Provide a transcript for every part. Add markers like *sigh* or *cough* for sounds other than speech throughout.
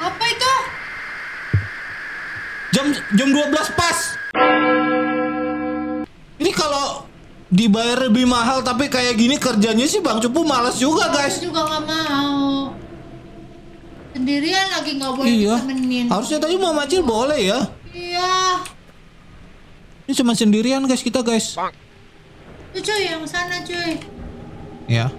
Apa itu? Jam jam 12 pas. Ini kalau dibayar lebih mahal tapi kayak gini kerjanya sih Bang Cupu malas juga guys. Aku juga nggak mau. Sendirian lagi nggak boleh Iya. ditemenin. Harusnya tadi Mama Cil boleh ya. Iya. Ini cuma sendirian guys kita guys. Tuh cuy, yang sana cuy. Ya.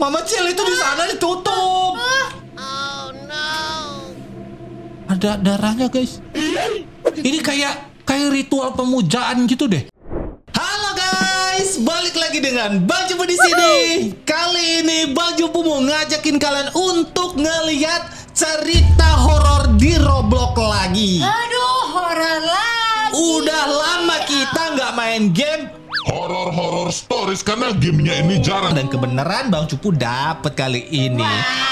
Mama Cil itu di sana ditutup. Ada darahnya guys. Ini kayak kayak ritual pemujaan gitu deh. Halo guys, balik lagi dengan Bang Jupu di sini. Kali ini Bang Jupu mau ngajakin kalian untuk ngeliat cerita horor di Roblox lagi. Aduh, horor lagi. Udah lama kita nggak main game horror-horror stories karena gamenya ini jarang. dan kebenaran Bang Cupu dapet kali ini.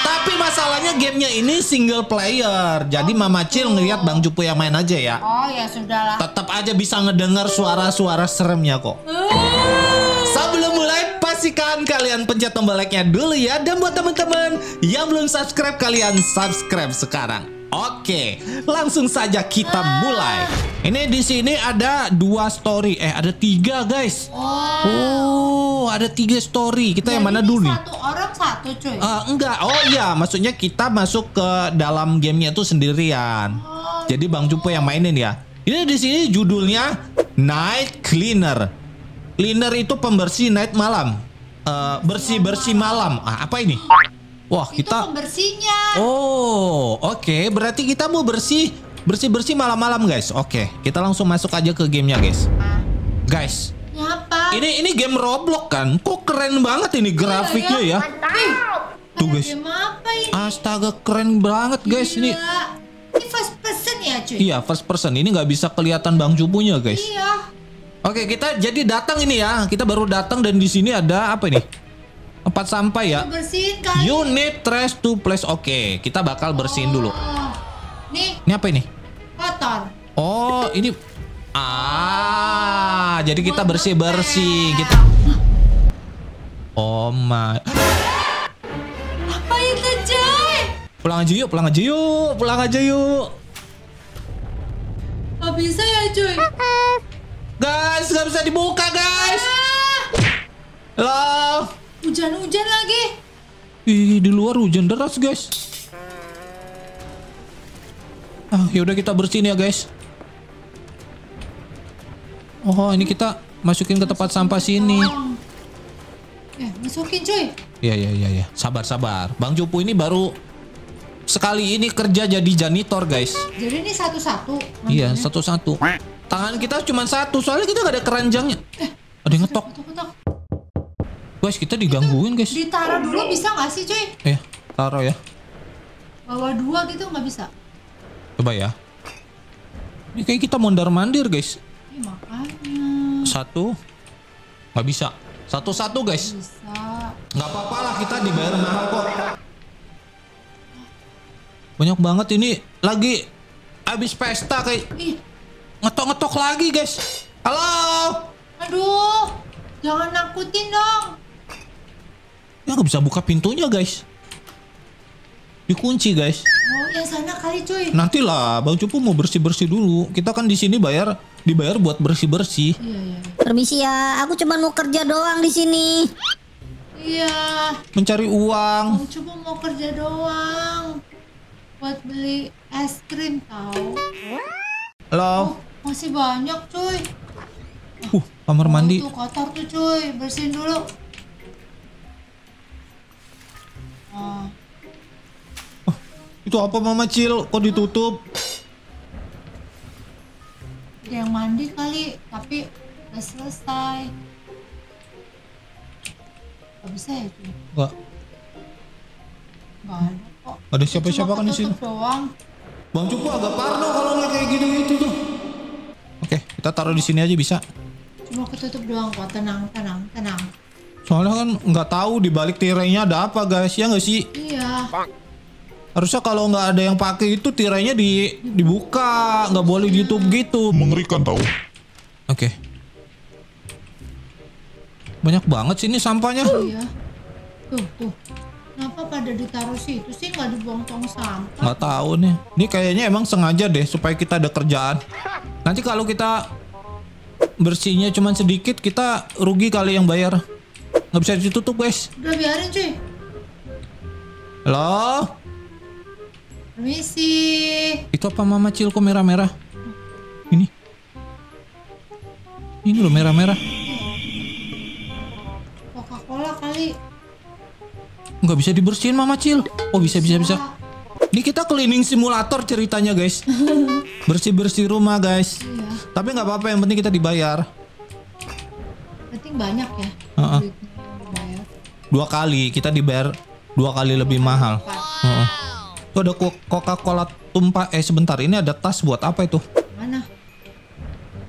Tapi masalahnya gamenya ini single player. Jadi Mama Cil ngeliat Bang Cupu yang main aja ya. Oh ya sudahlah. Tetap aja bisa ngedengar suara-suara seremnya kok. Sebelum mulai pastikan kalian pencet tombol like-nya dulu ya dan buat teman-teman yang belum subscribe kalian subscribe sekarang. Oke, langsung saja kita mulai. Ini di sini ada dua story, eh ada tiga guys. Oh, ada tiga story. Kita yang mana Jadi dulu nih? Satu orang satu cuy. Eh, enggak, oh iya, maksudnya kita masuk ke dalam gamenya itu sendirian. Jadi Bang Jupo yang mainin ya. Ini di sini judulnya Night Cleaner. Cleaner itu pembersih night malam. Eh, bersih bersih malam. Ah, apa ini? Wah Itu kita. pembersihnya. Oh, oke. Berarti kita mau bersih bersih bersih malam-malam guys. Oke, kita langsung masuk aja ke gamenya guys. Guys, Nyapa? ini ini game Roblox kan? Kok keren banget ini grafiknya ya? Ih, Tuh, guys. game apa ini? Astaga keren banget guys ini. Gila. Ini first person ya cuy? Iya first person ini nggak bisa kelihatan bang jubunya guys. Iya. Oke kita jadi datang ini ya kita baru datang dan di sini ada apa ini tempat sampah ya. Bersihin kali. You need trash to place. Oke kita bakal bersihin dulu. Oh. Nih, Ini apa ini? kotor. Oh ini ah jadi kita bersih bersih kita. Oh my. Apa itu cuy? Pulang aja yuk pulang aja yuk pulang aja yuk. Gak bisa ya cuy? Guys nggak bisa dibuka guys. Ah, Halo. Hujan-hujan lagi. Ih, di luar hujan deras, guys. Ah, yaudah kita bersihin ya, guys. Oh, ini kita masukin ke tempat sampah sini. Eh, masukin cuy. Iya, iya, iya, ya. Sabar, sabar. Bang Jupu ini baru sekali ini kerja jadi janitor, guys. Jadi ini satu-satu. Iya, satu-satu. Tangan kita cuma satu, soalnya kita gak ada keranjangnya. Ada yang ngetok. Guys, kita digangguin, guys. Ditaruh dulu bisa nggak sih cuy? Eh, taruh ya. Bawa dua gitu nggak bisa? Coba ya. Ini kayak kita mondar-mandir, guys. Ih, makanya Satu. Nggak bisa. Satu-satu guys. bisa. Nggak apa-apa lah kita dibayar mahal kok. Banyak banget ini lagi habis pesta kayak Ih, ngetok-ngetok lagi guys. Halo. aduh, jangan nakutin dong. Ya nggak bisa buka pintunya guys. Dikunci guys. Oh, yang sana kali cuy. Nantilah Bang Cupu mau bersih-bersih dulu. Kita kan di sini bayar dibayar buat bersih-bersih. Iya, iya. Permisi ya, aku cuma mau kerja doang di sini. Iya, Mencari uang. Bang Cupu mau kerja doang. Buat beli es krim tahu. Halo. Masih banyak cuy. Uh, kamar mandi. Oh, tuh kotor tuh cuy, bersihin dulu. Oh, Itu apa Mama Cil? Kok ditutup? ada yang mandi kali, tapi udah selesai. Gak bisa ya cuy? Enggak. Gak ada kok. Ada siapa-siapa kan di sini? doang. Bang Cupu agak parno kalau nggak kayak gitu-gitu tuh. Oke, kita taruh di sini aja bisa. Cuma ketutup doang kok, tenang, tenang, tenang. Soalnya kan nggak tahu di balik tirainya ada apa guys, ya nggak sih? Iya, Harusnya kalau nggak ada yang pakai itu tirainya di dibuka, nggak boleh ditutup gitu. Mengerikan tahu. Oke. Banyak banget sih ini sampahnya. Iya. Tuh, tuh. Kenapa pada ditaruh situ sih nggak dibuang tong sampah? Nggak tahu nih. Ini kayaknya emang sengaja deh supaya kita ada kerjaan. Nanti kalau kita bersihnya cuman sedikit, kita rugi kali yang bayar. Nggak bisa ditutup guys. Udah biarin cuy. Halo? Permisi. Itu apa mama cil kok merah-merah? Ini. Ini loh merah-merah. Coca-Cola kali. Nggak bisa dibersihin mama cil. Oh bisa bisa bisa. Ini kita cleaning simulator ceritanya guys. *laughs* Bersih-bersih rumah guys. Iya. Tapi nggak apa-apa yang penting kita dibayar. Penting banyak ya. Duitnya yang dibayar. Dua kali kita dibayar dua kali lebih mahal. Heeh. Tuh ada Co- Coca-Cola tumpah. Eh sebentar ini ada tas buat apa itu? Mana?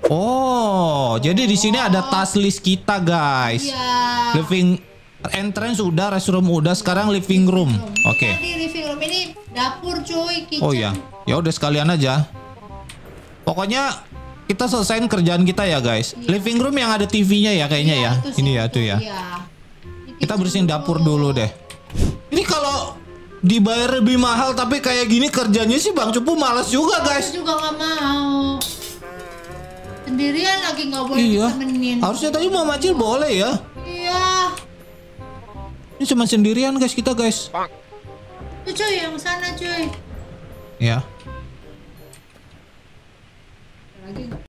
Oh, jadi di sini ada tas list kita guys. Iya. Living entrance udah, restroom udah, sekarang living room. Oke. Tadi living room ini dapur cuy, kitchen. Oh ya, ya udah sekalian aja. Pokoknya kita selesaiin kerjaan kita ya guys. Living room yang ada TV-nya ya kayaknya Iya, ya. itu Ini ya tuh ya. Iya. Kita bersihin dapur dulu deh. Ini kalau dibayar lebih mahal tapi kayak gini kerjanya sih Bang Cupu malas juga Aku guys. juga nggak mau. Sendirian lagi nggak boleh Iya. ditemenin. Harusnya tadi Mama Cil boleh ya. Iya. Ini cuma sendirian guys kita guys. Tuh cuy, yang sana cuy. Ya. Lagi.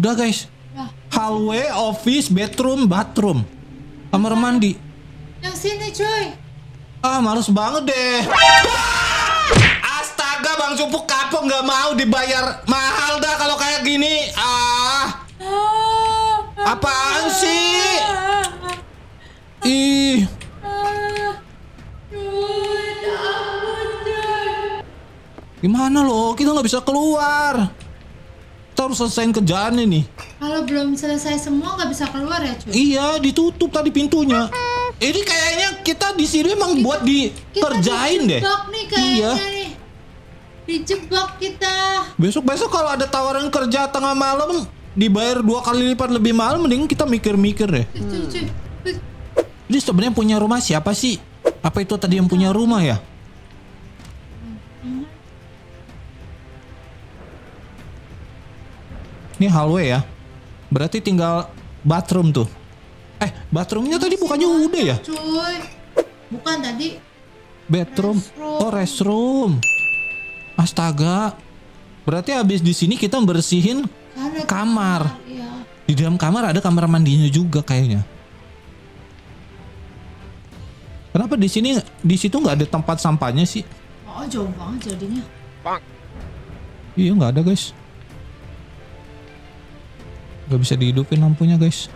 Udah guys. Lah, Hallway, office, bedroom, bathroom. Kamar mandi. yang sini cuy. Ah, males banget deh. Astaga, Bang Cupu kapok nggak mau dibayar mahal dah kalau kayak gini. Ah, apaan sih? Ih, gimana loh? Kita nggak bisa keluar. Kita harus selesaiin kerjaan ini. Kalau belum selesai semua nggak bisa keluar ya cuy. Iya, ditutup tadi pintunya. Ini kayaknya kita di sini emang buat dikerjain deh. nih kayaknya Iya. nih. Dijebak kita. Besok-besok kalau ada tawaran kerja tengah malam dibayar dua kali lipat lebih mahal, mending kita mikir-mikir deh. Cuy. Ini sebenarnya punya rumah siapa sih? Apa itu tadi yang punya rumah ya? Ini hallway ya. Berarti tinggal bathroom tuh. Eh, bathroomnya tadi bukannya udah ya? Cuy. Bukan tadi. Bedroom. Restroom. Oh, restroom. Astaga. Berarti habis di sini kita bersihin Sana kamar. Iya. Di dalam kamar ada kamar mandinya juga kayaknya. Kenapa di sini di situ nggak ada tempat sampahnya sih? Oh, jauh banget jadinya. Iya nggak ada guys. Nggak bisa dihidupin lampunya guys.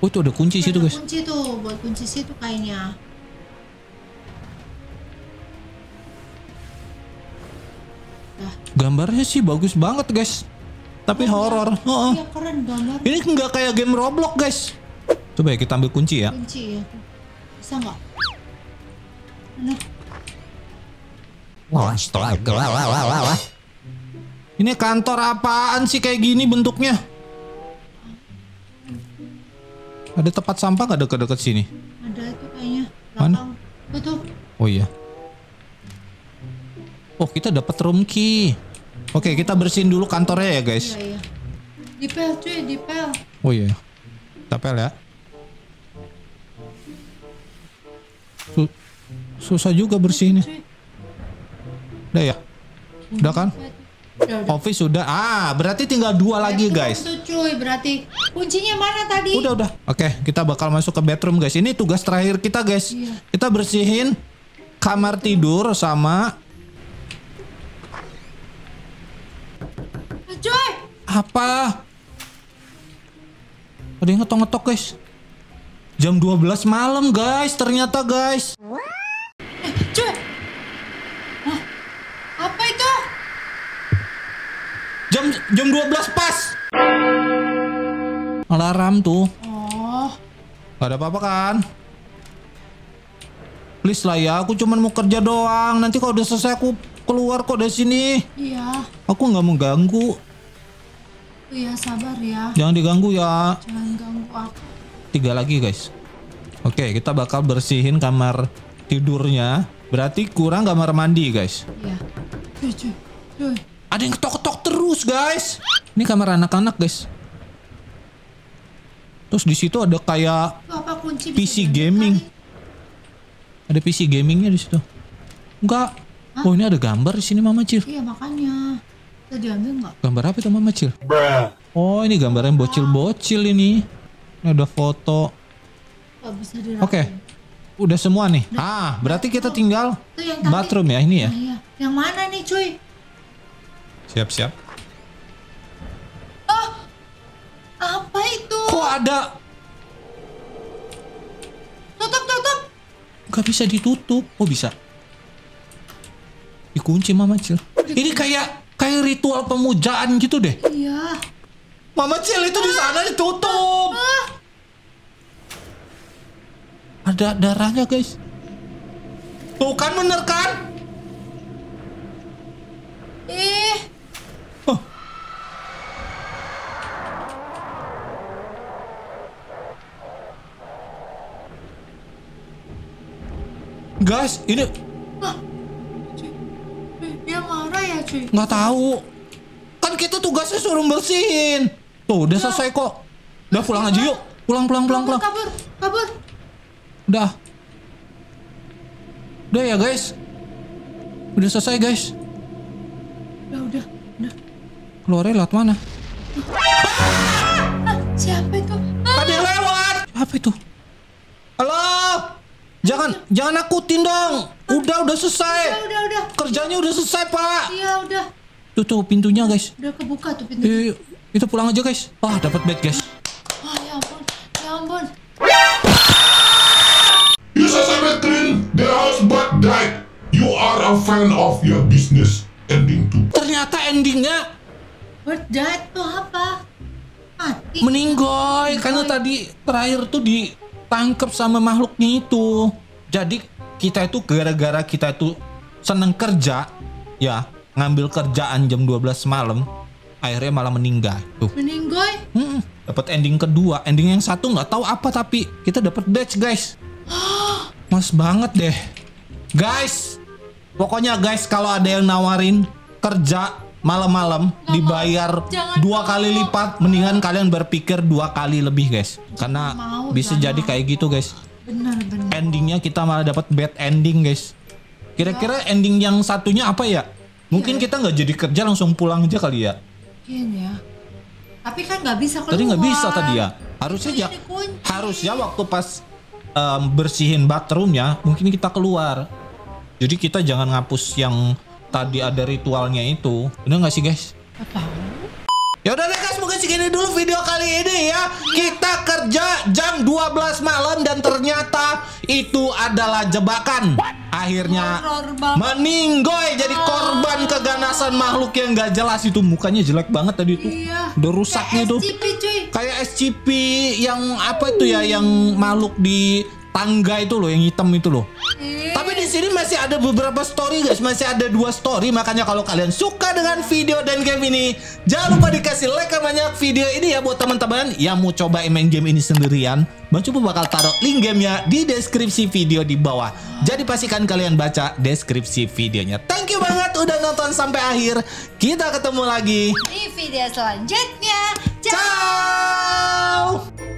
Oh itu ada kunci situ guys. Kunci tuh, buat kunci situ kayaknya. Gambarnya sih bagus banget guys. Tapi horor. Heeh. Iya keren gambar. Ini nggak kayak game Roblox guys. Coba ya kita ambil kunci ya. Kunci ya. Bisa nggak? Mana? Ini kantor apaan sih kayak gini bentuknya? Ada tempat sampah nggak dekat-dekat sini? Ada itu kayaknya. Mana? Betul. Oh iya. Oh kita dapat room key. Oke kita bersihin dulu kantornya ya guys. Iya, iya. Dipel cuy, dipel. Oh iya. Tapel ya. Su- susah juga bersihinnya. Udah ya. Udah kan? Udah, udah. Office sudah. Ah berarti tinggal dua lagi guys. Tuh cuy, berarti kuncinya mana tadi? Udah udah. Oke, kita bakal masuk ke bedroom guys. Ini tugas terakhir kita guys. Iya. Kita bersihin kamar tidur sama Ah, Cuy, apa? Ada yang ngetok-ngetok guys. Jam 12 malam guys, ternyata guys. cuy. Hah? Apa itu? Jam jam 12 pas. Alarm tuh. Oh, Gak ada apa-apa kan? Please lah ya, aku cuman mau kerja doang. Nanti kalau udah selesai aku keluar kok dari sini. iya. Aku nggak mau ganggu. Iya, sabar ya. Jangan diganggu ya. Jangan ganggu aku. Tiga lagi guys. Oke, kita bakal bersihin kamar tidurnya. Berarti kurang kamar mandi guys. Iya. Cuy, cuy. Cuy. Ada yang ketok-ketok guys. Ini kamar anak-anak guys. Terus di situ ada kayak Itu apa kunci PC gaming. kali? ada PC gamingnya di situ. Enggak. Oh ini ada gambar di sini Mama Cil. Iya, makanya. Bisa diambil nggak? Gambar apa itu Mama Cil? Oh ini gambarnya bocil-bocil ini. Ini ada foto. Oke. Udah semua nih. Ah, berarti kita tinggal yang bathroom ya ini ya. Nah, iya. Yang mana nih, cuy? Siap-siap. Kok ada Tutup, tutup. Gak bisa ditutup. Oh bisa. Dikunci Mama Cil. Ini kayak kayak ritual pemujaan gitu deh. Iya. Mama Cil itu di sana ditutup. Ah, Ada darahnya guys. Tuh kan bener kan? ih. Guys, ini Ah. Dia marah ya, cuy. nggak tahu. Kan kita tugasnya suruh bersihin. Tuh, udah selesai kok. Udah pulang aja yuk. Pulang, pulang, pulang, pulang. kabur, kabur. Udah. Udah ya guys. Udah selesai guys. Udah, udah, udah. Keluarnya lewat mana? Ah, siapa itu? Ah, Ada lewat. Apa itu? Halo. Jangan, jangan nakutin dong. Udah, udah udah, selesai. udah, udah. Kerjanya udah selesai, Pak. Iya, udah. Tuh, tuh pintunya, guys. Udah kebuka tuh pintu. Eh, itu pulang aja, guys. Wah, dapat bed, guys. Ah, ya ampun, ya ampun. I clean the house but died. You are a fan of your business ending too. Ternyata endingnya Berdat tuh apa? Mati. meninggoy karena tadi terakhir tuh ditangkap sama makhluknya itu. Jadi kita itu gara-gara kita itu seneng kerja, ya ngambil kerjaan jam 12 malam, akhirnya malah meninggal. Tuh, Meninggoy. hmm, dapat ending kedua, ending yang satu nggak tahu apa tapi kita dapat badge guys. *gasps* Mas banget deh, guys. Pokoknya guys kalau ada yang nawarin kerja malam-malam dibayar. Jangan dua mau. kali lipat, mendingan kalian berpikir dua kali lebih guys, karena mau, bisa jangan jadi kayak gitu guys. Benar, benar. Endingnya kita malah dapat bad ending guys. Kira-kira ending yang satunya apa ya? Mungkin Iya. kita nggak jadi kerja langsung pulang aja kali ya. Mungkin ya. Tapi kan nggak bisa keluar. Tadi nggak bisa tadi ya. Harusnya ya, harusnya waktu pas em, bersihin bathroomnya mungkin kita keluar. Jadi kita jangan ngapus yang tadi ada ritualnya itu. Bener nggak sih guys? Tahu. Ya udah deh guys, mungkin segini dulu video kali ini ya. Kita kerja jam 12 malam dan ternyata itu adalah jebakan. Akhirnya meninggoy jadi korban keganasan makhluk yang gak jelas itu mukanya jelek banget tadi tuh. Iya. Udah rusak Kayak. SCP cuy. Kayak SCP yang apa itu ya yang makhluk di tangga itu loh yang hitam itu loh. Eh, Tapi di sini masih ada beberapa story guys, masih ada dua story. Makanya kalau kalian suka dengan video dan game ini, jangan lupa dikasih like banyak video ini ya buat teman-teman yang mau coba main game ini sendirian. Bang Cupu bakal taruh link gamenya di deskripsi video di bawah. Jadi pastikan kalian baca deskripsi videonya. Thank you banget udah nonton sampai akhir. Kita ketemu lagi. Di video selanjutnya. Ciao.